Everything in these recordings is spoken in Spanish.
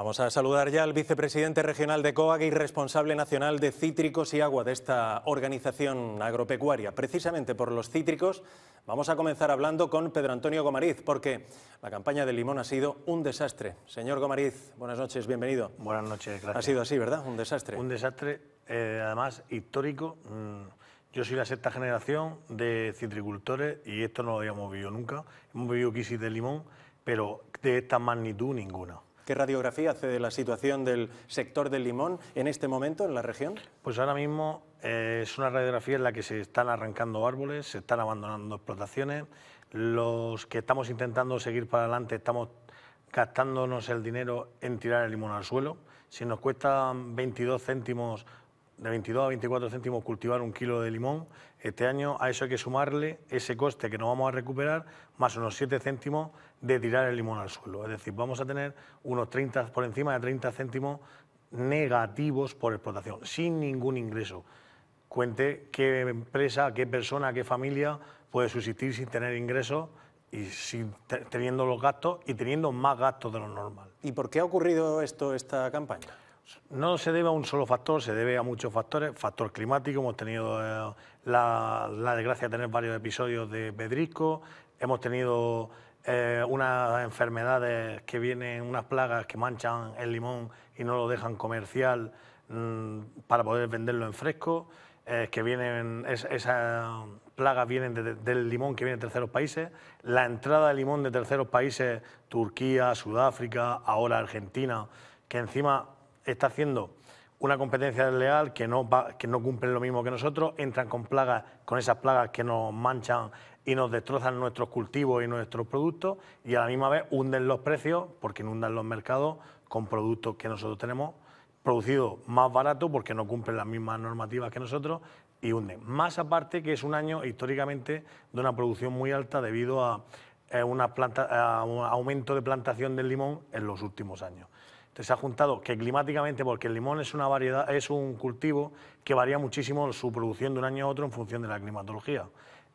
Vamos a saludar ya al vicepresidente regional de COAG y responsable nacional de cítricos y agua de esta organización agropecuaria. Precisamente por los cítricos vamos a comenzar hablando con Pedro Antonio Gomariz, porque la campaña del limón ha sido un desastre. Señor Gomariz, buenas noches, bienvenido. Buenas noches, gracias. Ha sido así, ¿verdad? Un desastre. Un desastre, eh, además, histórico. Mm, yo soy la sexta generación de citricultores y esto no lo habíamos vivido nunca. Hemos vivido crisis de limón, pero de esta magnitud ninguna. ¿Qué radiografía hace de la situación del sector del limón en este momento en la región? Pues ahora mismo eh, es una radiografía en la que se están arrancando árboles, se están abandonando explotaciones. Los que estamos intentando seguir para adelante estamos gastándonos el dinero en tirar el limón al suelo. Si nos cuesta 22 céntimos de 22 a 24 céntimos cultivar un kilo de limón. Este año a eso hay que sumarle ese coste que nos vamos a recuperar más unos 7 céntimos de tirar el limón al suelo. Es decir, vamos a tener unos 30, por encima de 30 céntimos negativos por explotación, sin ningún ingreso. Cuente qué empresa, qué persona, qué familia puede subsistir sin tener ingresos y sin, teniendo los gastos y teniendo más gastos de lo normal. ¿Y por qué ha ocurrido esto esta campaña? No se debe a un solo factor, se debe a muchos factores. Factor climático, hemos tenido eh, la, desgracia de tener varios episodios de pedrisco, hemos tenido eh, unas enfermedades que vienen, unas plagas que manchan el limón y no lo dejan comercial mm, para poder venderlo en fresco, eh, que vienen, esas plagas vienen del limón que viene de terceros países, la entrada de limón de terceros países, Turquía, Sudáfrica, ahora Argentina, que encima está haciendo una competencia desleal que no, que no cumplen lo mismo que nosotros, entran con plagas, con esas plagas que nos manchan y nos destrozan nuestros cultivos y nuestros productos y a la misma vez hunden los precios porque inundan los mercados con productos que nosotros tenemos producidos más baratos porque no cumplen las mismas normativas que nosotros y hunden. Más aparte que es un año históricamente de una producción muy alta debido a, una planta, a un aumento de plantación del limón en los últimos años. Entonces se ha juntado que climáticamente, porque el limón es una variedad, es un cultivo que varía muchísimo su producción de un año a otro en función de la climatología.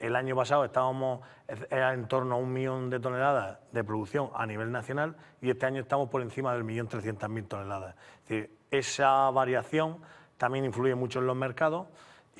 El año pasado estábamos en torno a un millón de toneladas de producción a nivel nacional y este año estamos por encima del millón trescientas mil toneladas. Es decir, esa variación también influye mucho en los mercados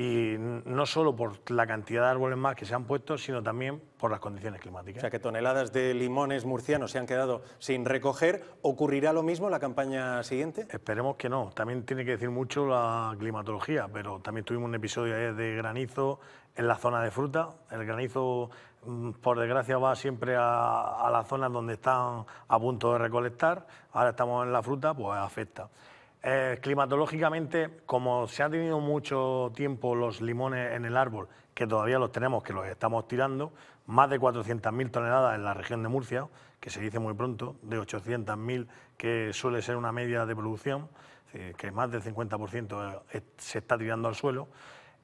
y no solo por la cantidad de árboles más que se han puesto, sino también por las condiciones climáticas. O sea, que toneladas de limones murcianos se han quedado sin recoger. ¿Ocurrirá lo mismo la campaña siguiente? Esperemos que no. También tiene que decir mucho la climatología, pero también tuvimos un episodio de granizo en la zona de fruta. El granizo, mm, por desgracia, va siempre a, a las zonas donde están a punto de recolectar. Ahora estamos en la fruta, pues afecta. Eh, climatológicamente, como se ha tenido mucho tiempo los limones en el árbol, que todavía los tenemos, que los estamos tirando, más de 400.000 toneladas en la región de Murcia, que se dice muy pronto, de 800.000 que suele ser una media de producción, que más del 50% eh, se está tirando al suelo.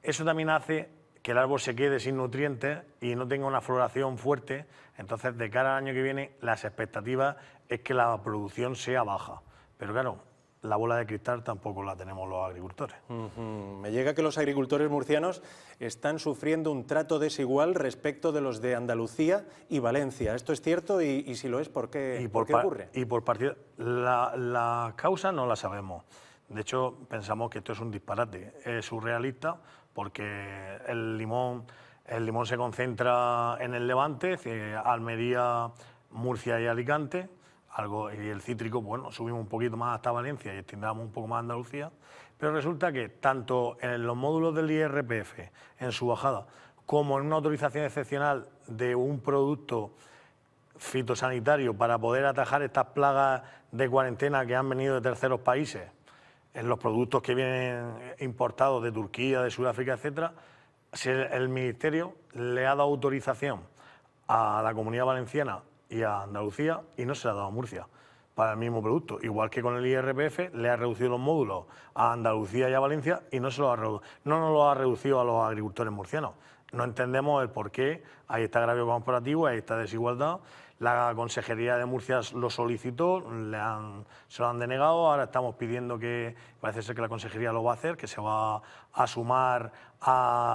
Eso también hace que el árbol se quede sin nutrientes y no tenga una floración fuerte. Entonces, de cara al año que viene, las expectativas es que la producción sea baja. Pero claro, la bola de cristal tampoco la tenemos los agricultores. Me llega que los agricultores murcianos están sufriendo un trato desigual respecto de los de Andalucía y Valencia. ¿Esto es cierto? Y, si lo es, ¿por qué, por, qué ocurre? Y por partida, la, la causa no la sabemos. De hecho, pensamos que esto es un disparate. Es surrealista porque el limón, el limón se concentra en el Levante, Almería, Murcia y Alicante algo, y el cítrico, bueno, subimos un poquito más hasta Valencia y extendamos un poco más a Andalucía, pero resulta que tanto en los módulos del IRPF, en su bajada, como en una autorización excepcional de un producto fitosanitario para poder atajar estas plagas de cuarentena que han venido de terceros países, en los productos que vienen importados de Turquía, de Sudáfrica, etcétera, el Ministerio le ha dado autorización a la Comunidad Valenciana y a Andalucía y no se le ha dado a Murcia para el mismo producto. Igual que con el IRPF le ha reducido los módulos a Andalucía y a Valencia y no, se lo ha no nos lo ha reducido a los agricultores murcianos. No entendemos el por qué hay este agravio corporativo, hay esta desigualdad. La Consejería de Murcia lo solicitó, le han, se lo han denegado, ahora estamos pidiendo que, parece ser que la Consejería lo va a hacer, que se va a sumar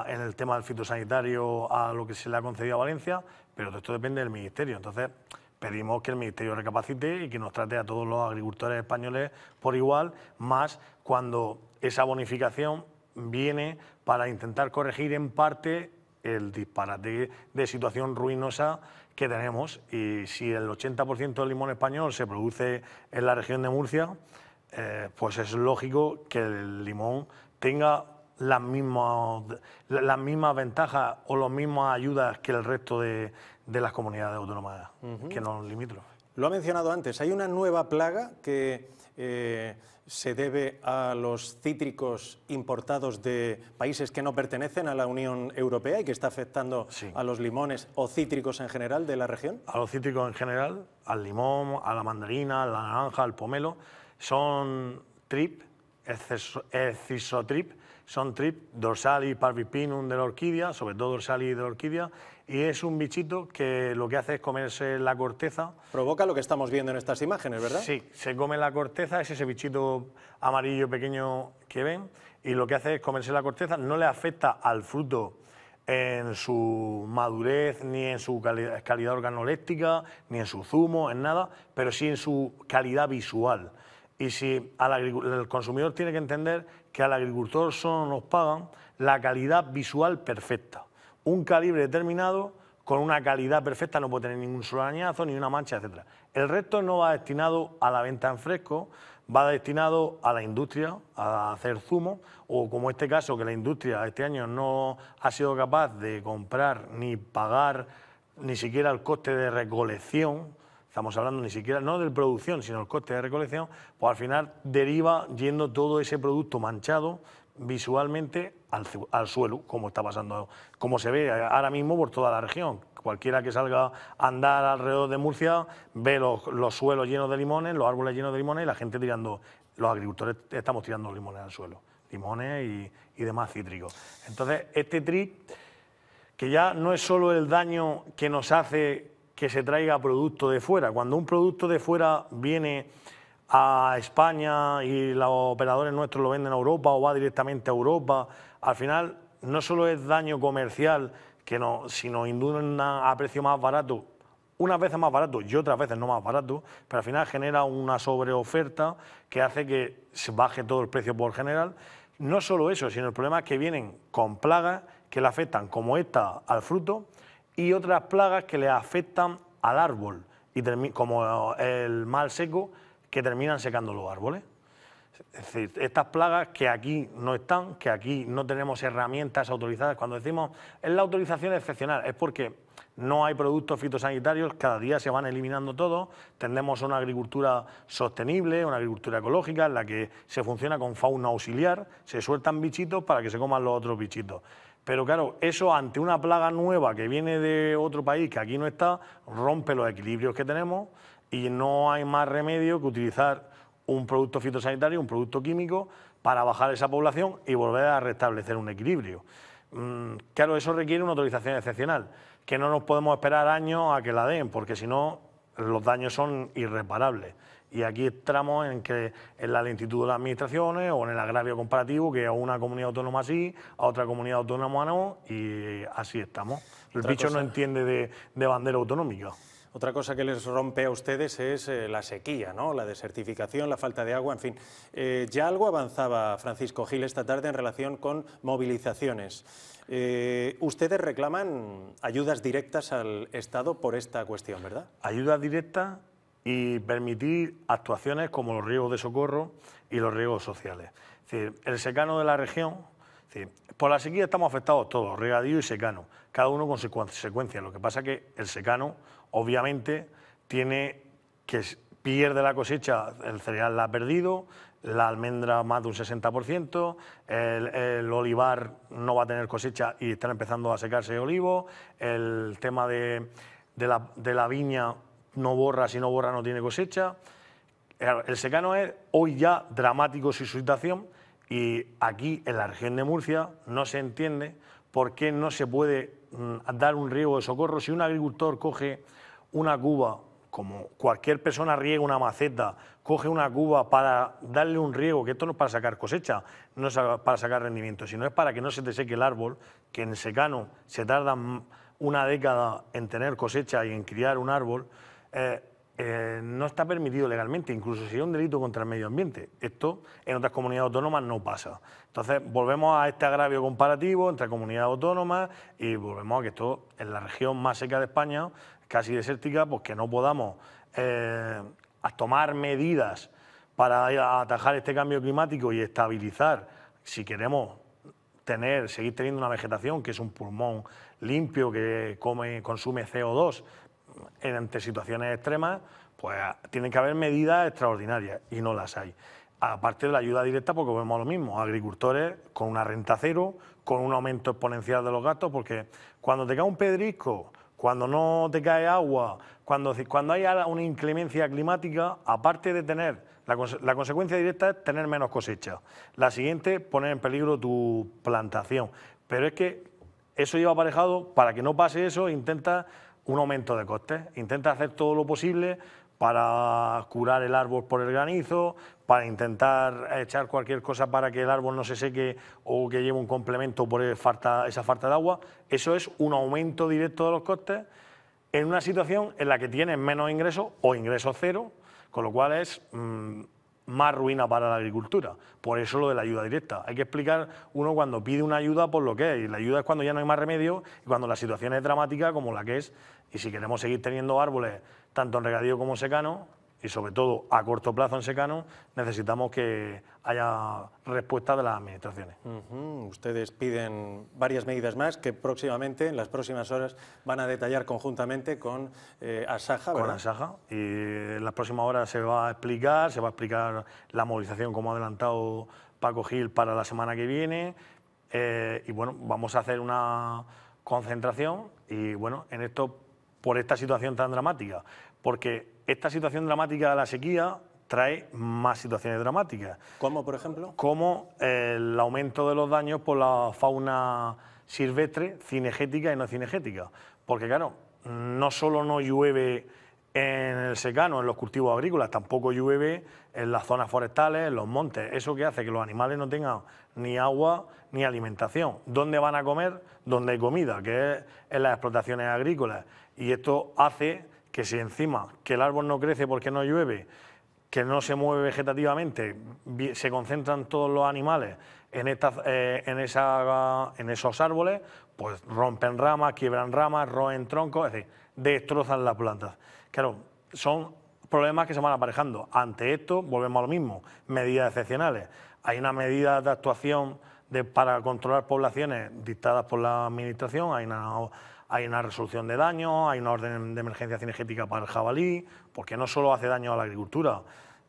en el tema del fitosanitario a lo que se le ha concedido a Valencia, pero esto depende del Ministerio. Entonces, pedimos que el Ministerio recapacite y que nos trate a todos los agricultores españoles por igual, más cuando esa bonificación viene para intentar corregir en parte el disparate de situación ruinosa que tenemos. Y si el 80% del limón español se produce en la región de Murcia, eh, pues es lógico que el limón tenga las mismas, las mismas ventajas o las mismas ayudas que el resto de, las comunidades autónomas que nos limítrofes. Lo ha mencionado antes, hay una nueva plaga que eh, se debe a los cítricos importados de países que no pertenecen a la Unión Europea y que está afectando a los limones o cítricos en general de la región? A los cítricos en general, al limón, a la mandarina, a la naranja, al pomelo, son trip, trip son trip dorsalis parvipinum de la orquídea, sobre todo dorsalis de la orquídea, y es un bichito que lo que hace es comerse la corteza. Provoca lo que estamos viendo en estas imágenes, ¿verdad? Sí, se come la corteza, es ese bichito amarillo pequeño que ven, y lo que hace es comerse la corteza, no le afecta al fruto en su madurez, ni en su calidad, calidad organoléptica, ni en su zumo, en nada, pero sí en su calidad visual. Y si el consumidor tiene que entender que al agricultor solo nos pagan la calidad visual perfecta. Un calibre determinado con una calidad perfecta no puede tener ningún solo arañazo, ni una mancha, etc. El resto no va destinado a la venta en fresco, va destinado a la industria, a hacer zumo, o como este caso, que la industria este año no ha sido capaz de comprar ni pagar ni siquiera el coste de recolección, estamos hablando ni siquiera no de producción, sino el coste de recolección, pues al final deriva yendo todo ese producto manchado visualmente al, suelo, como está pasando, como se ve ahora mismo por toda la región. Cualquiera que salga a andar alrededor de Murcia ve los, suelos llenos de limones, los árboles llenos de limones y la gente tirando, los agricultores estamos tirando limones al suelo, limones y, y demás cítricos. Entonces, este tri, que ya no es solo el daño que nos hace que se traiga producto de fuera. Cuando un producto de fuera viene a España y los operadores nuestros lo venden a Europa o va directamente a Europa, al final no solo es daño comercial, que no, si nos inducen a precio más barato, unas veces más barato y otras veces no más barato, pero al final genera una sobreoferta que hace que baje todo el precio por general. No solo eso, sino el problema es que vienen con plagas que le afectan, como esta, al fruto, y otras plagas que le afectan al árbol, y como el mal seco, que terminan secando los árboles. Es decir, estas plagas que aquí no están, que aquí no tenemos herramientas autorizadas. Cuando decimos es la autorización excepcional, es porque no hay productos fitosanitarios, cada día se van eliminando todos, tendemos una agricultura sostenible, una agricultura ecológica en la que se funciona con fauna auxiliar, se sueltan bichitos para que se coman los otros bichitos. Pero claro, eso ante una plaga nueva que viene de otro país que aquí no está, rompe los equilibrios que tenemos y no hay más remedio que utilizar un producto fitosanitario, un producto químico, para bajar esa población y volver a restablecer un equilibrio. Mm, claro, eso requiere una autorización excepcional, que no nos podemos esperar años a que la den, porque si no, los daños son irreparables. Y aquí entramos en que en la lentitud de las administraciones o en el agravio comparativo, que a una comunidad autónoma sí, a otra comunidad autónoma no, y así estamos. El bicho no entiende de, bandera autonómica. Otra cosa que les rompe a ustedes es eh, la sequía, ¿no? la desertificación, la falta de agua, en fin. Eh, ya algo avanzaba Francisco Gil esta tarde en relación con movilizaciones. Eh, ustedes reclaman ayudas directas al Estado por esta cuestión, ¿verdad? Ayudas directas y permitir actuaciones como los riegos de socorro y los riegos sociales. el secano de la región, por la sequía estamos afectados todos, regadío y secano, cada uno con consecuencias. Lo que pasa es que el secano, obviamente, tiene que pierde la cosecha, el cereal la ha perdido, la almendra más de un 60%, el, olivar no va a tener cosecha y están empezando a secarse olivos, el tema de la viña no borra, si no borra no tiene cosecha. El secano es hoy ya dramático su situación y aquí en la región de Murcia no se entiende por qué no se puede mm, dar un riego de socorro. Si un agricultor coge una cuba, como cualquier persona riega una maceta, coge una cuba para darle un riego, que esto no es para sacar cosecha, no es para sacar rendimiento, sino es para que no se te seque el árbol, que en secano se tarda una década en tener cosecha y en criar un árbol, eh, eh, no está permitido legalmente, incluso si un delito contra el medio ambiente. Esto en otras comunidades autónomas no pasa. Entonces, volvemos a este agravio comparativo entre comunidades autónomas y volvemos a que esto en la región más seca de España, casi desértica, pues que no podamos eh, tomar medidas para atajar este cambio climático y estabilizar, si queremos tener, seguir teniendo una vegetación que es un pulmón limpio, que come, consume CO2 ante situaciones extremas, pues tienen que haber medidas extraordinarias y no las hay. Aparte de la ayuda directa, porque vemos lo mismo, agricultores con una renta cero, con un aumento exponencial de los gastos, porque cuando te cae un pedrisco, cuando no te cae agua, cuando, cuando hay una inclemencia climática, aparte de tener, la, la, consecuencia directa es tener menos cosecha. La siguiente, poner en peligro tu plantación. Pero es que eso lleva aparejado, para que no pase eso, intenta un aumento de costes. Intenta hacer todo lo posible para curar el árbol por el granizo, para intentar echar cualquier cosa para que el árbol no se seque o que lleve un complemento por esa falta de agua. Eso es un aumento directo de los costes en una situación en la que tienes menos ingresos o ingresos cero, con lo cual es mm, más ruina para la agricultura. Por eso lo de la ayuda directa. Hay que explicar uno cuando pide una ayuda por lo que es. Y la ayuda es cuando ya no hay más remedio y cuando la situación es dramática como la que es. Y si queremos seguir teniendo árboles tanto en regadío como secano, y sobre todo a corto plazo en secano, necesitamos que haya respuesta de las administraciones. Ustedes piden varias medidas más que próximamente, en las próximas horas, van a detallar conjuntamente con eh, Asaja. Con Asaja. Y en las próximas horas se va a explicar, se va a explicar la movilización, como ha adelantado Paco Gil, para la semana que viene. Eh, y bueno, vamos a hacer una concentración y bueno, en esto, por esta situación tan dramática, porque esta situación dramática de la sequía trae más situaciones dramáticas. ¿Cómo, por ejemplo? Como el aumento de los daños por la fauna silvestre, cinegética y no cinegética. Porque, claro, no solo no llueve en el secano, en los cultivos agrícolas, tampoco llueve en las zonas forestales, en los montes. Eso que hace que los animales no tengan ni agua ni alimentación. ¿Dónde van a comer? Donde hay comida, que es en las explotaciones agrícolas. Y esto hace que si encima que el árbol no crece porque no llueve, que no se mueve vegetativamente, se concentran todos los animales en, eh, en, esa, en esos árboles, pues rompen ramas, quiebran ramas, roen troncos, es decir, destrozan las plantas. Claro, son problemas que se van aparejando. Ante esto, volvemos a lo mismo, medidas excepcionales. Hay una medida de actuación para controlar poblaciones dictadas por la Administración, hay una resolución de daño, hay una orden de emergencia cinegética para el jabalí, porque no solo hace daño a la agricultura,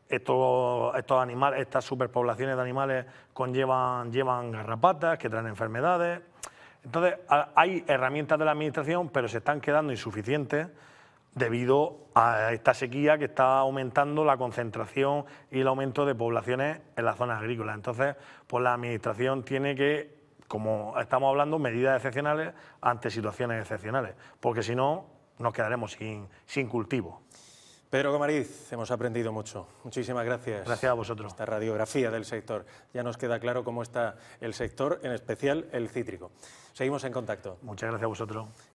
estos, estos animales, estas superpoblaciones de animales conllevan, llevan garrapatas que traen enfermedades. Entonces, hay herramientas de la Administración, pero se están quedando insuficientes debido a esta sequía que está aumentando la concentración y el aumento de poblaciones en las zonas agrícolas. Entonces, pues la Administración tiene que como estamos hablando, medidas excepcionales ante situaciones excepcionales, porque si no, nos quedaremos sin, sin cultivo. Pedro Gomariz, hemos aprendido mucho. Muchísimas gracias. Gracias a vosotros. Esta radiografía del sector. Ya nos queda claro cómo está el sector, en especial el cítrico. Seguimos en contacto. Muchas gracias a vosotros.